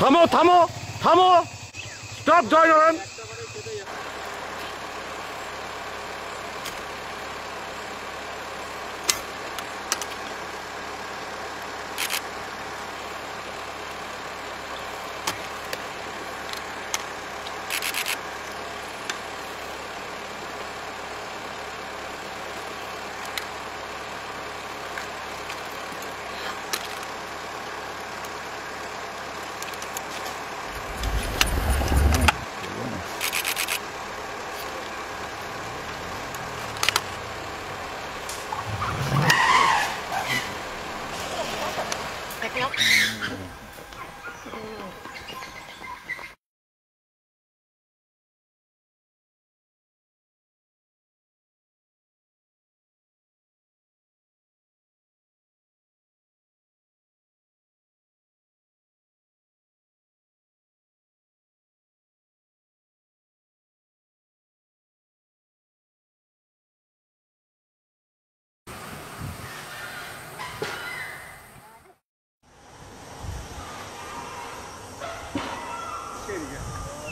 Tamo, Tamo, Tamo! Stop, Deutschland!